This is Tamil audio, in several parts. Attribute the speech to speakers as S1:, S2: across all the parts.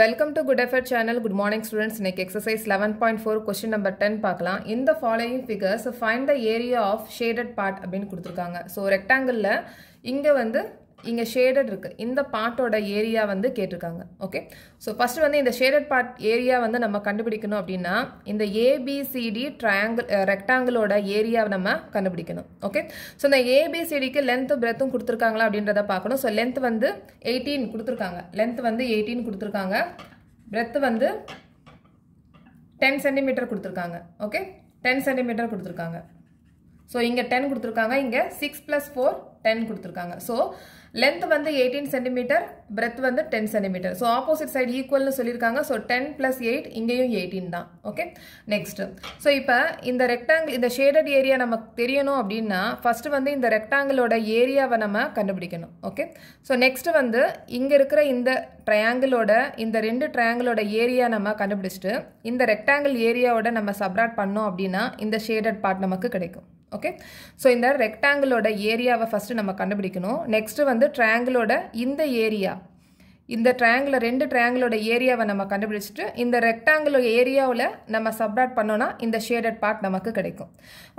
S1: Welcome to good effort channel good morning students இன்னைக்கு exercise eleven point four question number ten பார்க்கலாம். இந்த following figures find the area of shaded part அப்படின்னு கொடுத்துருக்காங்க. ஸோ ரெக்டாங்கிளில் இங்கே வந்து இங்கே ஷேடட் இருக்குது இந்த பார்ட்டோட ஏரியா வந்து கேட்டிருக்காங்க. ஓகே ஸோ ஃபஸ்ட்டு வந்து இந்த ஷேடட் பார்ட் ஏரியா வந்து நம்ம கண்டுபிடிக்கணும் அப்படின்னா இந்த ஏபிசிடி ட்ரையாங்கிள் ரெக்டாங்கிளோட ஏரியாவை நம்ம கண்டுபிடிக்கணும். ஓகே ஸோ இந்த ஏபிசிடிக்கு லென்த்து பிரெத்தும் கொடுத்துருக்காங்களா அப்படின்றத பார்க்கணும். ஸோ லென்த் வந்து எயிட்டீன் கொடுத்துருக்காங்க. லென்த் வந்து எயிட்டீன் கொடுத்துருக்காங்க. பிரெத்து வந்து டென் சென்டிமீட்டர் கொடுத்துருக்காங்க. ஓகே டென் சென்டிமீட்டர் கொடுத்துருக்காங்க. ஸோ இங்கே டென் கொடுத்துருக்காங்க. இங்கே சிக்ஸ் ப்ளஸ் ஃபோர் டென் கொடுத்துருக்காங்க. ஸோ லென்த் வந்து எயிட்டீன் சென்டிமீட்டர் பிரெத் வந்து ten centimetre so opposite side ஈக்குவல்னு சொல்லியிருக்காங்க. ஸோ டென் ப்ளஸ் எயிட் இங்கேயும் எயிட்டீன் தான். ஓகே நெக்ஸ்ட் ஸோ இப்போ இந்த ரெக்டாங்கிள் இந்த ஷேடட் ஏரியா நமக்கு தெரியணும் அப்படின்னா ஃபஸ்ட்டு வந்து இந்த ரெக்டாங்கிளோட ஏரியாவை நம்ம கண்டுபிடிக்கணும். ஓகே ஸோ நெக்ஸ்ட் வந்து இங்கே இருக்கிற இந்த ட்ரையாங்கிளோட இந்த ரெண்டு ட்ரையாங்கிளோட ஏரியா நம்ம கண்டுபிடிச்சிட்டு இந்த ரெக்டாங்கிள் ஏரியாவோட நம்ம சப்ராட் பண்ணோம் அப்படின்னா இந்த ஷேடட் பார்ட் நமக்கு கிடைக்கும். ஓகே ஸோ இந்த ரெக்டாங்கிளோட ஏரியாவை ஃபஸ்ட்டு நம்ம கண்டுபிடிக்கணும். நெக்ஸ்ட்டு வந்து ட்ரையாங்கிளோட இந்த ஏரியா இந்த ட்ரையாங்கிள் ரெண்டு ட்ரையாங்கிளோட ஏரியாவை நம்ம கண்டுபிடிச்சிட்டு இந்த ரெக்டாங்கிள் ஏரியாவில் நம்ம சப்ராட் பண்ணோன்னா இந்த ஷேடட் பார்ட் நமக்கு கிடைக்கும்.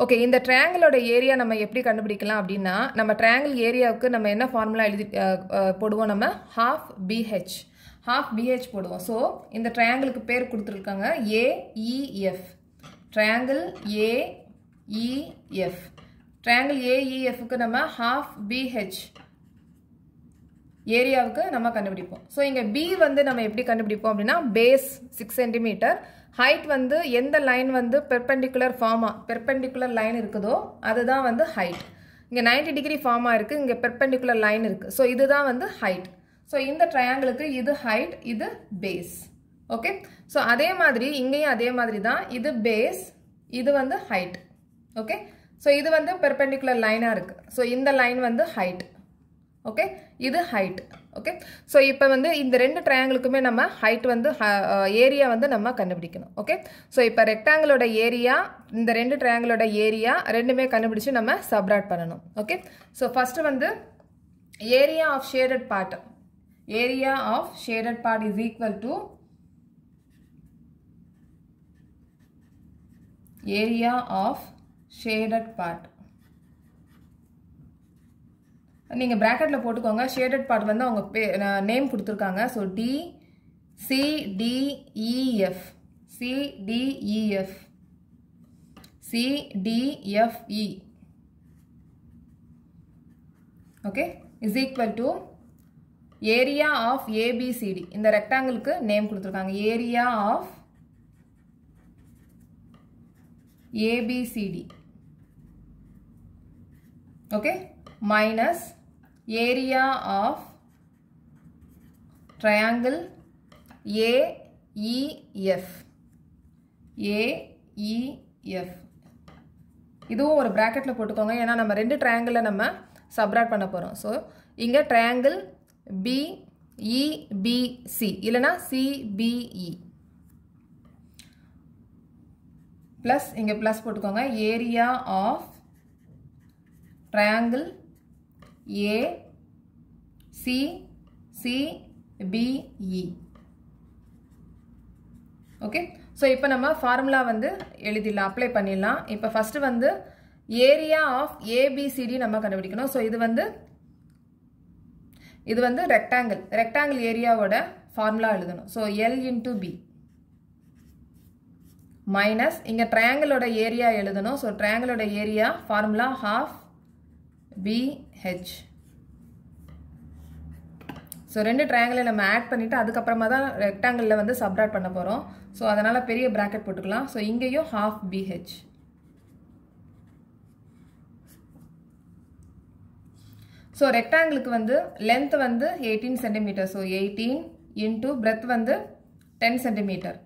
S1: ஓகே இந்த ட்ரையாங்கிளோட ஏரியா நம்ம எப்படி கண்டுபிடிக்கலாம் அப்படின்னா நம்ம ட்ரையாங்கிள் ஏரியாவுக்கு நம்ம என்ன ஃபார்முலா எழுதி போடுவோம்? நம்ம ஹாஃப் பிஹெச் ஹாஃப் பிஹெச் போடுவோம். ஸோ இந்த ட்ரையாங்கிளுக்கு பேர் கொடுத்துருக்காங்க AEF triangle A EF triangle ஏஇஎஃப்க்கு நம்ம ஹாஃப் பிஹெச் ஏரியாவுக்கு நம்ம கண்டுபிடிப்போம். ஸோ இங்கே பி வந்து நம்ம எப்படி கண்டுபிடிப்போம் அப்படின்னா பேஸ் சிக்ஸ் சென்டிமீட்டர் ஹைட் வந்து எந்த லைன் வந்து பெர்பெண்டிகுலர் ஃபார்மாக பெர்பெண்டிகுலர் லைன் இருக்குதோ அதுதான் வந்து ஹைட் இங்கே நைன்டி டிகிரி ஃபார்மாக இருக்குது இங்கே பெர்பெண்டிகுலர் லைன் இருக்குது ஸோ இதுதான் வந்து ஹைட் ஸோ இந்த ட்ரையாங்கிளுக்கு இது ஹைட் இது பேஸ் ஓகே ஸோ அதே மாதிரி இங்கேயும் அதே மாதிரி தான். இது பேஸ் இது வந்து ஹைட் ஓகே ஸோ இது வந்து பெர்பெண்டிகுலர் லைனாக இருக்குது ஸோ இந்த லைன் வந்து ஹைட் ஓகே இது ஹைட் ஓகே ஸோ இப்போ வந்து இந்த ரெண்டு ட்ரையாங்கிளுக்குமே நம்ம ஹைட் வந்து ஏரியா uh, வந்து நம்ம கண்டுபிடிக்கணும். ஓகே ஸோ இப்போ ரெக்டாங்கிளோட ஏரியா இந்த ரெண்டு ட்ரையாங்கிளோட ஏரியா ரெண்டுமே கண்டுபிடிச்சு நம்ம சப்ராட் பண்ணணும். ஓகே ஸோ ஃபஸ்ட்டு வந்து area of shaded part area of shaded part is equal to area of shaded part. நீங்கள் ப்ராக்கெட்டில் போட்டுக்கோங்க. ஷேடட் பார்ட் வந்து அவங்க பே நேம் கொடுத்துருக்காங்க. So D CDEF CDEF CDFE okay is equal to area of ABCD இந்த ரெக்டாங்கிளுக்கு நேம் கொடுத்துருக்காங்க. Area of ABCD okay? Minus area of triangle AEF AEF இதுவும் ஒரு ப்ராக்கெட்டில் போட்டுக்கோங்க. ஏன்னா நம்ம ரெண்டு ட்ரையாங்கிளில் நம்ம சப்ராட் பண்ண போகிறோம் ஸோ இங்கே ட்ரையாங்கிள் பிஇபிசி e, இல்லைனா சிபிஇ ப்ளஸ் e. இங்கே ப்ளஸ் போட்டுக்கோங்க. Area of triangle A C CBE okay so இப்போ நம்ம ஃபார்முலா வந்து எழுதிடலாம் அப்ளை பண்ணிடலாம். இப்போ ஃபஸ்ட்டு வந்து ஏரியா ஆஃப் ஏபிசிடி நம்ம கண்டுபிடிக்கணும். ஸோ இது வந்து இது வந்து ரெக்டாங்கிள் ரெக்டாங்கிள் ஏரியாவோட ஃபார்முலா எழுதணும். So L into B minus இங்கே ட்ரையாங்கிளோட ஏரியா எழுதணும். So ட்ரையாங்கிளோட area formula half BH so ரெண்டு ட்ரையாங்கிளை நம்ம ஆட் பண்ணிவிட்டு அதுக்கப்புறமா தான் ரெக்டாங்கிளில் வந்து சப்ராட் பண்ண போகிறோம் ஸோ அதனால் பெரிய ப்ராக்கெட் போட்டுக்கலாம். ஸோ இங்கேயும் ஹாஃப் பிஹெச் ஸோ ரெக்டாங்கிளுக்கு வந்து லென்த் வந்து eighteen centimetre so eighteen into breadth வந்து ten centimetre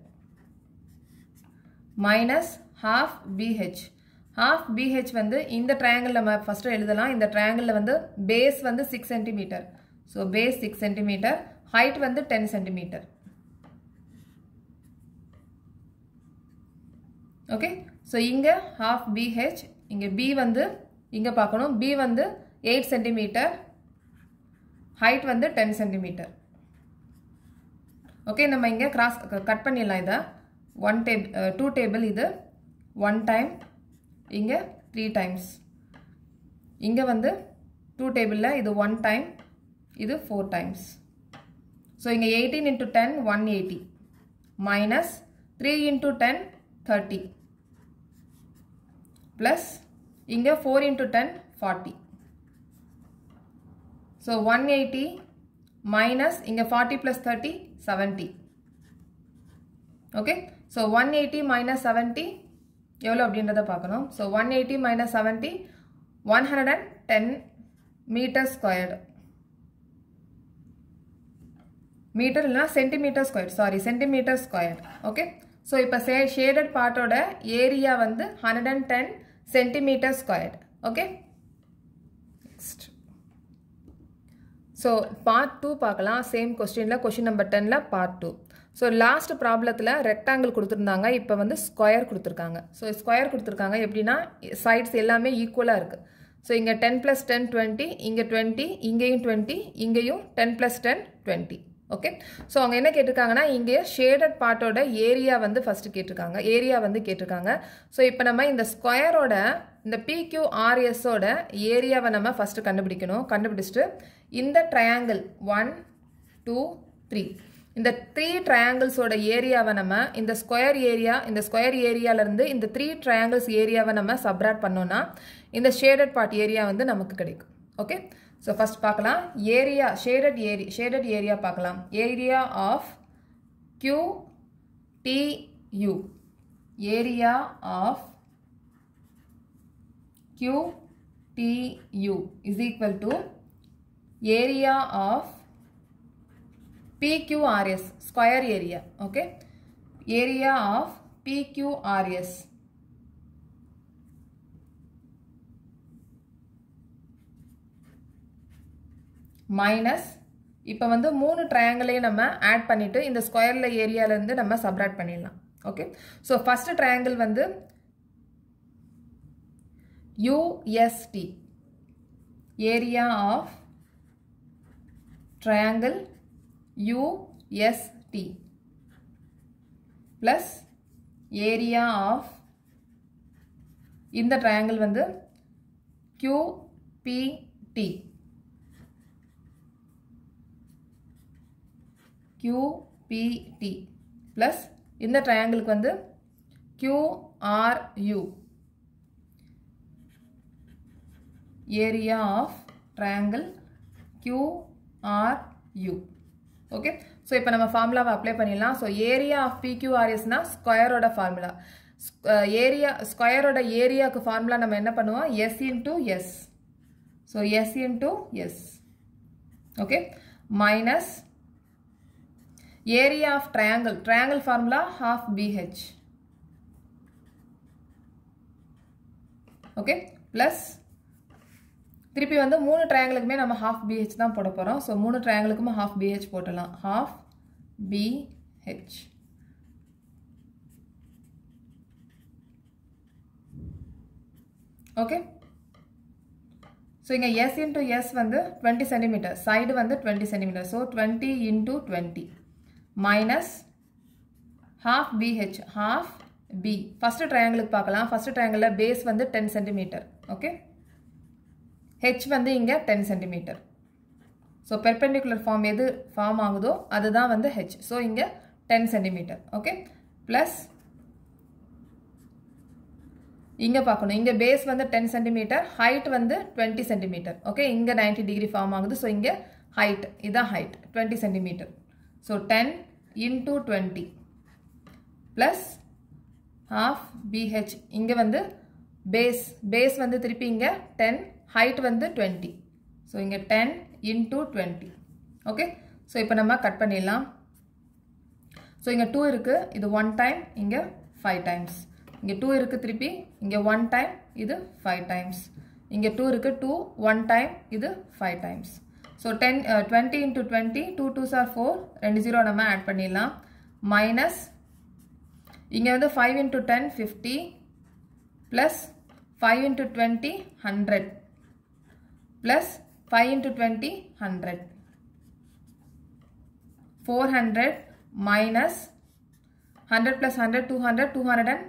S1: minus half BH half BH வந்து இந்த ட்ரையாங்கிள் நம்ம ஃபஸ்ட்டு எழுதலாம். இந்த ட்ரையாங்கிளில் வந்து பேஸ் வந்து six centimetre so base six centimetre height வந்து டென் சென்டிமீட்டர் ஓகே ஸோ இங்கே ஹாஃப் பிஹெச் இங்கே பி வந்து இங்கே பார்க்கணும். பி வந்து எயிட் சென்டிமீட்டர் ஹைட் வந்து டென் சென்டிமீட்டர் ஓகே நம்ம இங்கே கிராஸ் கட் பண்ணிடலாம் இதை. ஒன் டேபிள் டூ டேபிள் இது. ஒன் டைம் இங்கே த்ரீ டைம்ஸ் இங்கே வந்து டூ டேபிளில் இது ஒன் டைம் இது ஃபோர் டைம்ஸ் ஸோ இங்கே eighteen into ten one eighty minus three into ten thirty plus இங்கே four into ten forty so one eighty minus இங்கே forty plus thirty seventy okay so one eighty minus seventy எவ்வளோ அப்படின்றத பார்க்கணும். So one eighty minus seventy one hundred and ten metre squared metre இல்லைனா centimetre square sorry centimetre square okay so இப்போ சே ஷேடட் பார்ட்டோட ஏரியா வந்து hundred and ten centimetre square okay next so part two பார்க்கலாம். சேம் கொஸ்டினில் கொஸ்டின் நம்பர் டெனில் பார்ட் டூ ஸோ லாஸ்ட் ப்ராப்ளத்தில் ரெக்டாங்கிள் கொடுத்துருந்தாங்க. இப்போ வந்து ஸ்கொயர் கொடுத்துருக்காங்க. ஸோ ஸ்கொயர் கொடுத்துருக்காங்க. எப்படின்னா சைட்ஸ் எல்லாமே ஈக்குவலாக இருக்குது ஸோ இங்கே டென் ப்ளஸ் டென் டுவெண்ட்டி இங்கே டுவெண்ட்டி இங்கேயும் டுவெண்ட்டி இங்கேயும் ten plus ten twenty okay so அவங்க என்ன கேட்டிருக்காங்கன்னா இங்கே ஷேடட் பார்ட்டோட ஏரியா வந்து ஃபஸ்ட்டு கேட்டிருக்காங்க. ஏரியா வந்து கேட்டிருக்காங்க. ஸோ இப்போ நம்ம இந்த ஸ்கொயரோட இந்த பிக்யூஆர்எஸோட ஏரியாவை நம்ம ஃபஸ்ட்டு கண்டுபிடிக்கணும். கண்டுபிடிச்சிட்டு இந்த ட்ரையாங்கிள் ஒன் டூ த்ரீ இந்த த்ரீ ட்ரையாங்கிள்ஸோட ஏரியாவை நம்ம இந்த ஸ்கொயர் ஏரியா இந்த ஸ்கொயர் ஏரியாவிலேருந்து இந்த த்ரீ ட்ரையாங்கிள்ஸ் ஏரியாவை நம்ம சப்ராட் பண்ணோன்னா இந்த ஷேடட் பார்ட் ஏரியா வந்து நமக்கு கிடைக்கும். ஓகே ஸோ ஃபஸ்ட் பார்க்கலாம். ஏரியா ஷேடட் ஏரி ஷேடட் ஏரியா பார்க்கலாம். Area of Q TU area of Q TU is equal to area of PQRS square area okay? Area of PQRS minus இப்போ வந்து மூணு ட்ரையாங்கிளையும் நம்ம ஆட் பண்ணிவிட்டு இந்த ஸ்கொயரில் ஏரியாவிலேருந்து நம்ம சப்ராட் பண்ணிடலாம் ஓகே ஸோ ஃபஸ்ட்டு ட்ரையாங்கிள் வந்து UST area of triangle UST plus area of இந்த triangle வந்து QPT QPT plus இந்த triangleக்கு வந்து QRU area of triangle QRU okay so இப்போ நம்ம ஃபார்முலாவை அப்ளை பண்ணிடலாம். ஸோ ஏரியா ஆஃப் பிக்யூஆர்எஸ்னா ஸ்கொயரோட ஃபார்முலா ஏரியா ஸ்கொயரோட ஏரியாவுக்கு ஃபார்முலா நம்ம என்ன பண்ணுவோம்? S into S so S into S okay minus area of triangle triangle formula half BH okay plus திருப்பி வந்து மூணு ட்ரையாங்கிளுக்குமே நம்ம ஹாஃப் பிஹெச் தான் போட போகிறோம் ஸோ மூணு ட்ரையாங்கிளுக்குமே ஹாஃப் பிஹெச் போட்டலாம் ஹாஃப் பிஹெச் ஓகே ஸோ இங்கே எஸ் இன்டூ எஸ் வந்து டுவெண்ட்டி சென்டிமீட்டர் சைடு வந்து twenty centimetre so twenty into twenty minus half BH half B first ட்ரையாங்கிளுக்கு பார்க்கலாம். ஃபஸ்ட்டு ட்ரையாங்கிளில் பேஸ் வந்து டென் சென்டிமீட்டர் ஓகே ஹெச் வந்து இங்கே ten centimetre so perpendicular form எது ஃபார்ம் ஆகுதோ அதுதான் வந்து ஹெச் ஸோ இங்கே டென் சென்டிமீட்டர் ஓகே ப்ளஸ் இங்கே பார்க்கணும். இங்கே பேஸ் வந்து டென் சென்டிமீட்டர் ஹைட் வந்து டுவெண்ட்டி சென்டிமீட்டர் ஓகே இங்கே நைன்டி டிகிரி ஃபார்ம் ஆகுது. ஸோ இங்கே ஹைட் இதான் height twenty centimetre so ten into twenty plus half BH இங்கே வந்து பேஸ் பேஸ் வந்து திருப்பி இங்கே டென் ஹைட் வந்து டுவெண்ட்டி ஸோ இங்கே ten into twenty okay so இப்போ நம்ம கட் பண்ணிடலாம். ஸோ இங்கே டூ இருக்குது இது ஒன் டைம் இங்கே ஃபைவ் டைம்ஸ் இங்கே டூ இருக்குது திருப்பி. இங்கே ஒன் டைம் இது ஃபைவ் டைம்ஸ் இங்கே டூ இருக்குது டூ ஒன் டைம் இது five times so ten twenty into twenty two two sir four ரெண்டு ஜீரோ நம்ம ஆட் பண்ணிடலாம். மைனஸ் இங்கே வந்து five into ten fifty plus five into twenty hundred plus five into twenty hundred four minus minus hundred plus hundred two hundred two hundred and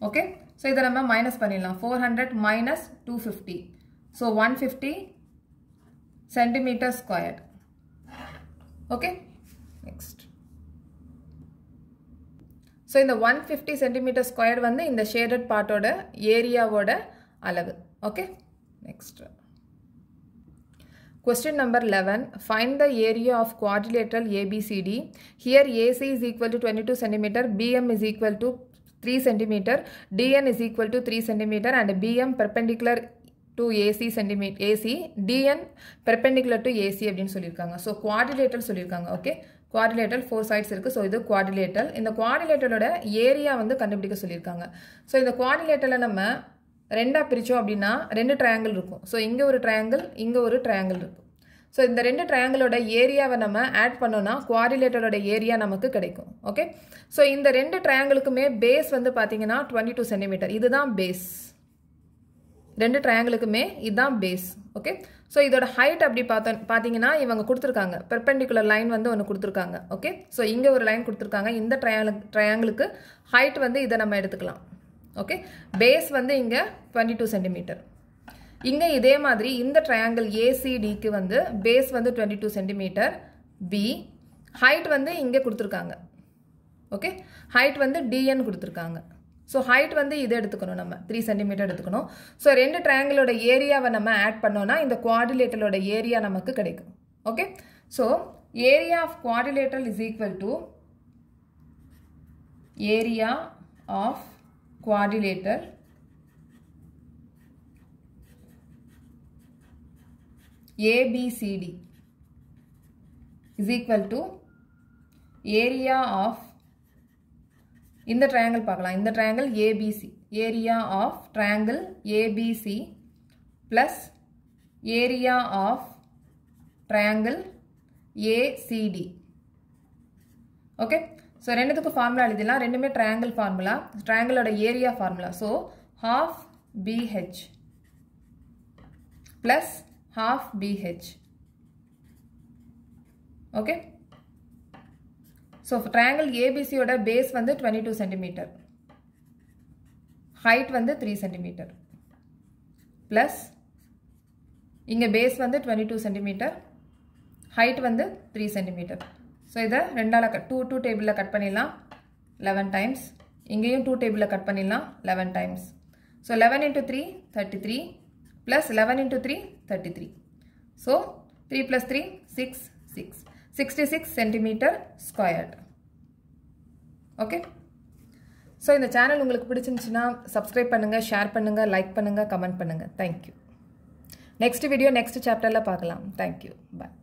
S1: okay so இதை நம்ம மைனஸ் பண்ணிடலாம். Four hundred minus two fifty so one fifty centimetre square okay next so இந்த ஒன் ஃபிஃப்டி சென்டிமீட்டர் ஸ்கொயர் வந்து இந்த ஷேடட் பார்ட்டோட ஏரியாவோட அளவு. Okay next Question number 11. Find the area of quadrilateral ABCD. Here AC is equal to 22 cm, BM is equal to 3 cm, DN is equal to 3 cm and BM perpendicular to AC cm AC, DN perpendicular to AC அப்படின்னு சொல்லியிருக்காங்க ஸோ குவாடிலேட்டர் சொல்லியிருக்காங்க ஓகே குவாடிலேட்டர் ஃபோர் சைட்ஸ் இருக்குது ஸோ இது குவாடிலேட்டர் இந்த குவாடிலேட்டரோட ஏரியா வந்து கண்டுபிடிக்க சொல்லியிருக்காங்க ஸோ இந்த குவாடிலேட்டரில் நம்ம ரெண்டாக பிரித்தோம் அப்படின்னா ரெண்டு ட்ரையாங்கிள் இருக்கும். ஸோ இங்கே ஒரு ட்ரையாங்கிள் இங்கே ஒரு ட்ரையாங்கிள் இருக்கும். ஸோ இந்த ரெண்டு ட்ரையாங்கிளோட ஏரியாவை நம்ம ஆட் பண்ணோன்னா குவாரிலேட்டரோட ஏரியா நமக்கு கிடைக்கும். ஓகே ஸோ இந்த ரெண்டு ட்ரையாங்கிளுக்குமே பேஸ் வந்து பார்த்தீங்கன்னா டுவெண்ட்டி டூ சென்டிமீட்டர் இதுதான் பேஸ் ரெண்டு ட்ரையாங்கிளுக்குமே இதுதான் பேஸ் ஓகே ஸோ இதோட ஹைட் அப்படி பார்த்தோம் பார்த்தீங்கன்னா இவங்க கொடுத்துருக்காங்க. பெர்பெண்டிகுலர் லைன் வந்து ஒன்று கொடுத்துருக்காங்க. ஓகே ஸோ இங்கே ஒரு லைன் கொடுத்துருக்காங்க. இந்த ட்ரையாங்கிள் ட்ரையாங்கிளுக்கு ஹைட் வந்து இதை நம்ம எடுத்துக்கலாம். ஓகே பேஸ் வந்து இங்கே டுவெண்ட்டி டூ சென்டிமீட்டர் இங்கே இதே மாதிரி இந்த ட்ரையாங்கிள் ஏசிடிக்கு வந்து பேஸ் வந்து twenty two centimetre B height வந்து இங்கே கொடுத்துருக்காங்க. ஓகே ஹைட் வந்து டிஎன் கொடுத்துருக்காங்க. ஸோ ஹைட் வந்து இதை எடுத்துக்கணும் நம்ம. த்ரீ சென்டிமீட்டர் எடுத்துக்கணும். ஸோ ரெண்டு ட்ரையாங்கிளோட ஏரியாவை நம்ம ஆட் பண்ணோன்னா இந்த குவாடிலேட்டரோட ஏரியா நமக்கு கிடைக்கும். Okay so area of quadrilateral is equal to area of quadrilateral ABCD is equal to area of இந்த ட்ரையாங்கிள் பார்க்கலாம். இந்த triangle ABC area of triangle ABC plus area of triangle ACD okay so ரெண்டுத்துக்கும் ஃபார்முலா எழுதிடலாம். ரெண்டுமே triangle formula ட்ரையாங்கிளோட area formula so half BH plus half BH okay so triangle ஏபிசியோட base வந்து டுவெண்ட்டி டூ சென்டிமீட்டர் ஹைட் வந்து த்ரீ சென்டிமீட்டர் ப்ளஸ் இங்கே பேஸ் வந்து டுவெண்ட்டி டூ சென்டிமீட்டர் ஹைட் வந்து த்ரீ சென்டிமீட்டர் ஸோ இதை ரெண்டால் கட் டூ டூ டேபிளில் கட் பண்ணிடலாம். லெவன் டைம்ஸ் இங்கேயும் டூ டேபிளில் கட் பண்ணிடலாம். Eleven times so eleven into three thirty three plus eleven into three thirty three so three plus three six six sixty six centimetre squared okay so இந்த சேனல் உங்களுக்கு பிடிச்சிருந்துச்சுன்னா சப்ஸ்கிரைப் பண்ணுங்கள் ஷேர் பண்ணுங்கள் லைக் பண்ணுங்கள் கமெண்ட் பண்ணுங்கள் தேங்க்யூ நெக்ஸ்ட் வீடியோ நெக்ஸ்ட் சாப்டரில் பார்க்கலாம். Thank you bye